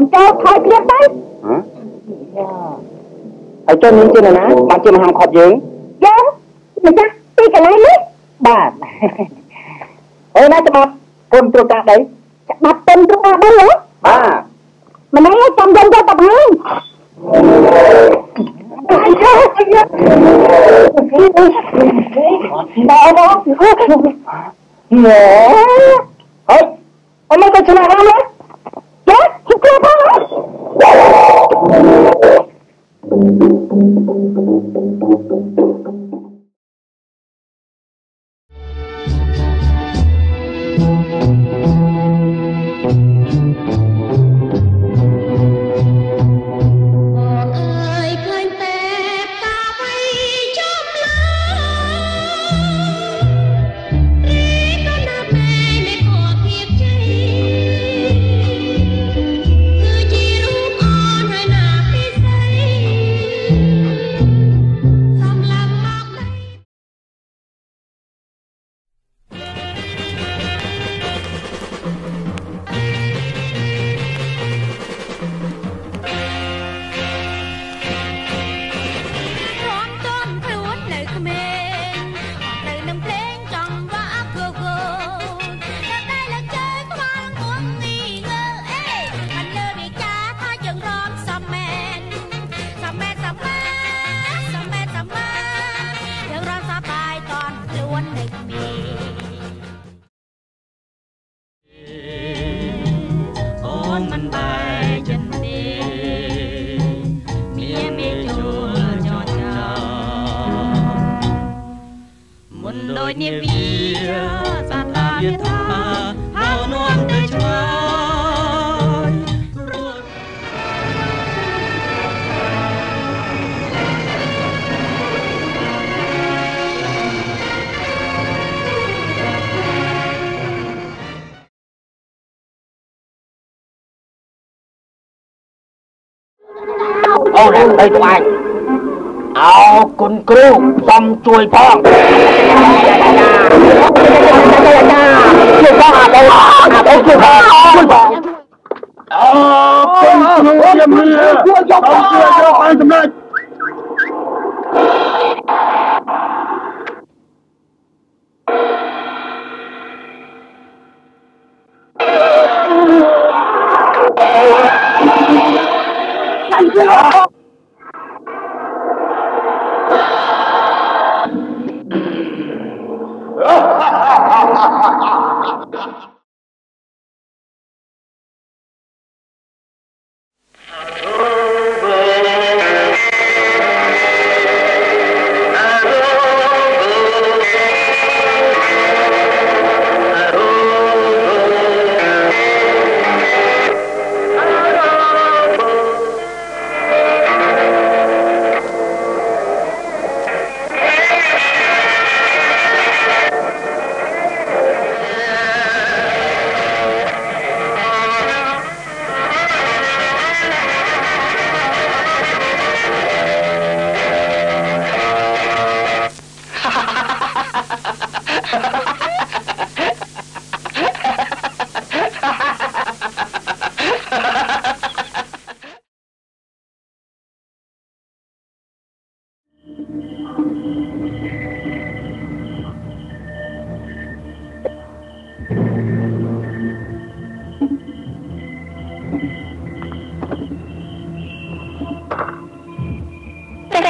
កំចូលថយព្រៀបទៅហើយចុះនាងជានរណាបានជាមហាខប់យើងយើងម្ចាស់ទីកន្លែងនេះបាទអើណាច្បាប់គុណត្រួតការដីច្បាប់ទុនទ្រង់អាដីហ៎បាទម្នាក់ចាំយើងយកទៅហើយអាយអាយដល់មកហេអើយអមក៏ឆ្លាតណាស់យ៉ា អូនទៅស្វាយអោគុណគ្រូសំជួយផងជួយផងអាដូអាដូជួយផងជួយផងអូគុណគ្រូជំរាបជួយយកផងជួយយកឲ្យសម្រេច Dạ. Ha ha ha ha ha ha!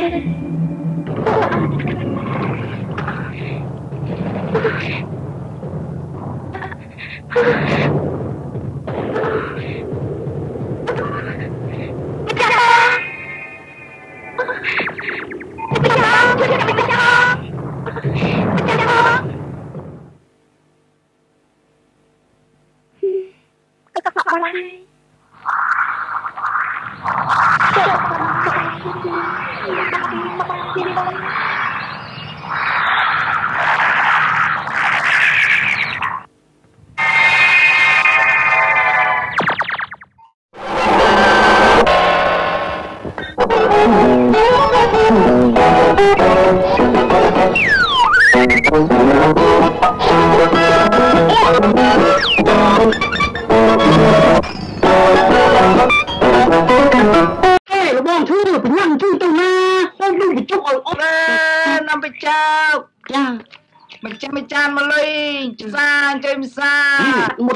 Bye.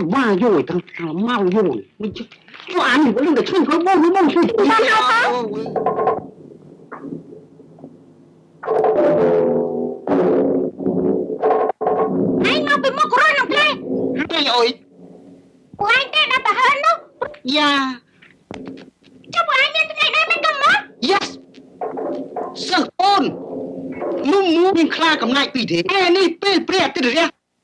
Một ba rồi thằng thằng mau rồi mình chứ cho ăn thì có lên để chung cái bông cái bông chung Anh mau bị mua của nó nọc lên cái rồi Của anh cái đã bà hơn đâu yeah Cho của anh nhân cái này mới cầm mất yes sợ ôn nu mu mình khai cầm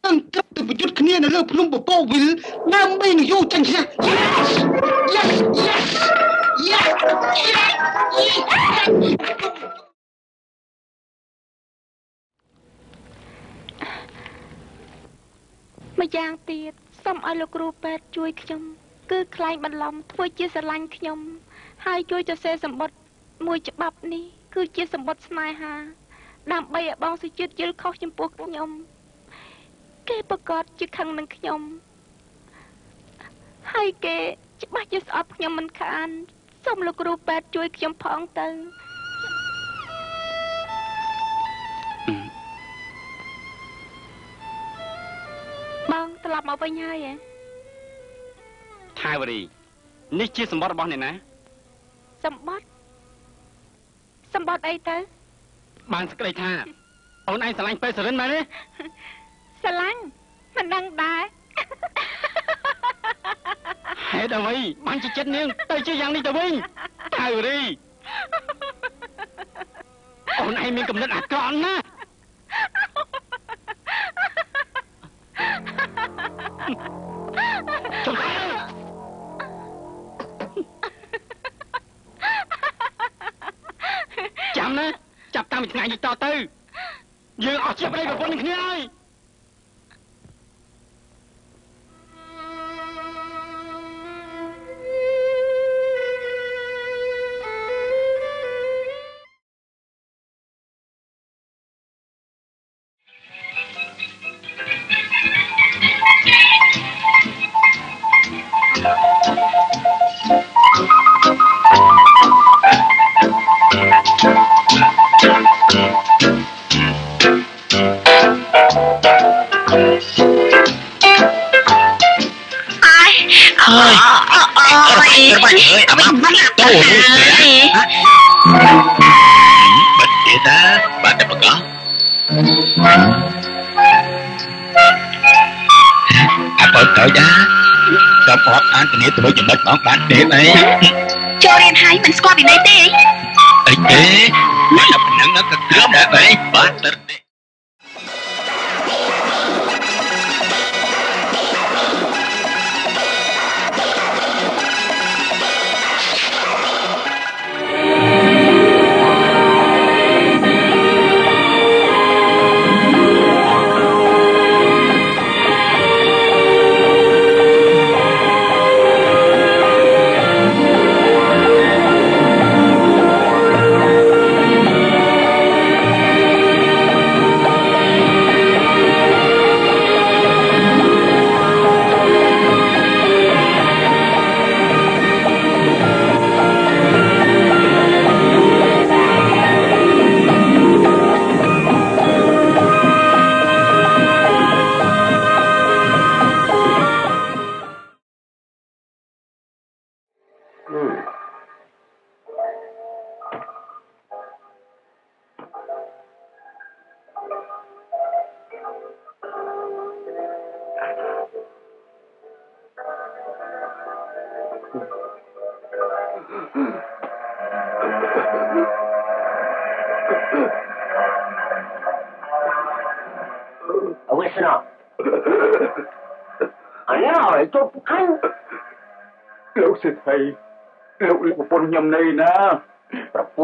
lại vì thế e ni pe pre từ đấy tăng cấp từ một chút kia là lớp lông bộ bộ vì nam bay nó vô tranh ra yes yes yes yes yes yes ម្យ៉ាងទៀតសូមឲ្យលោកគ្រូពេទ្យជួយខ្ញុំគឺខ្លែងបន្លំធ្វើជាស្រឡាញ់ខ្ញុំ ហើយជួយទៅសេសម្បត្តិមួយច្បាប់នេះគឺជាសម្បត្តិស្នេហា ដើម្បីឲ្យបងសុជាតិយល់ខុសចំពោះខ្ញុំ គេប្រកាសជាខឹងនឹងខ្ញុំហើយគេច្បាស់ជាស្អប់ខ្ញុំមិនខានសូមលោកគ្រូពេទ្យជួយខ្ញុំផងទៅបងត្រឡប់មកវិញហើយហ៎ថាវរីនេះជាសម្បត្តិរបស់អ្នកណាសម្បត្តិសម្បត្តិអីទៅបានសក្តីថាអូនឯងស្រឡាញ់ពេទ្យសរិនមែនទេ ស្រឡាញ់មិនដឹងដែរហេតុអ្វីបានជាចិត្តនាងទៅជាយ៉ាងនេះទៅវិញថាវរីអូនឯងមានកំណត់អាក្រក់ណាស់ចុះចាំណាចាប់តាំងពីថ្ងៃនេះតទៅយើងអស់ជាប្តីប្រពន្ធនឹងគ្នាហើយ ហើយអូយបាត់ហើយបាត់ទៅហើយបាត់ទេតាបាត់តែបកោអបទៅតាចាប់អត់អានគ្នាទៅចំណុចបងបានទេអីចូលរៀនហើយមិនស្គាល់ពីណីទេអីទេមិនដល់ប៉ុណ្ណឹងទៅក្រឹមដែរអីបាត់ទៅ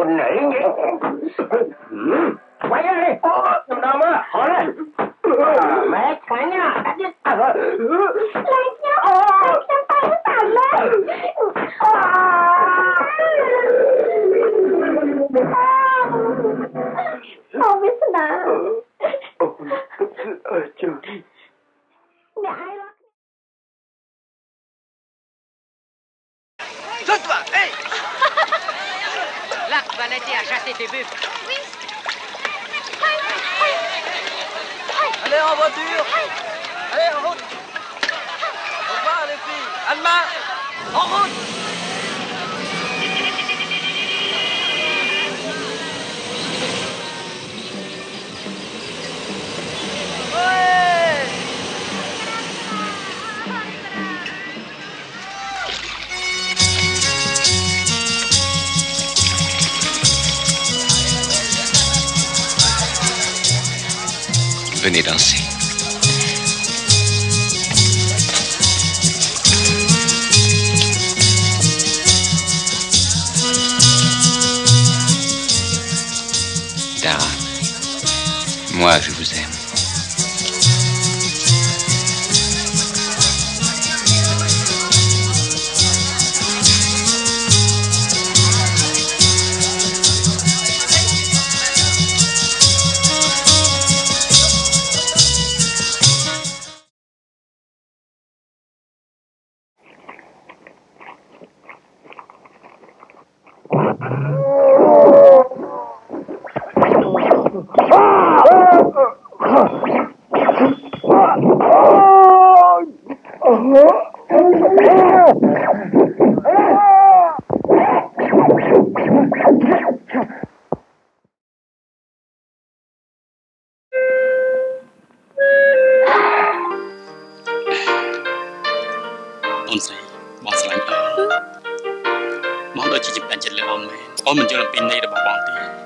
ន្ធណីវាយហើយខ្ញុំដល់មកអរម៉ែខ្លាញ់ណាដាក់ទៀតអើឡើងខ្ញុំអូខ្ញុំតែ voiture. Allez, en route. Au revoir, les filles. Alma, en route. venez danser. អូនស្រីបងស្រឡាញ់អូនបងដូចជាជំនាញចិត្តលើអូនមែនអូនមិនយល់អំពីន័យរបស់បងទេ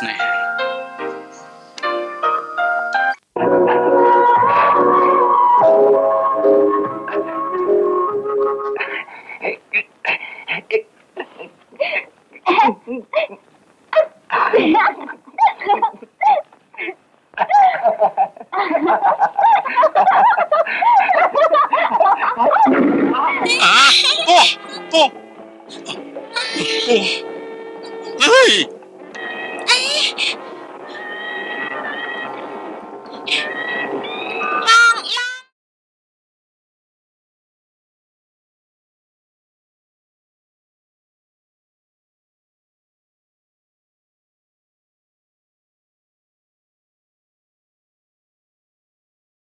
ですね。はい。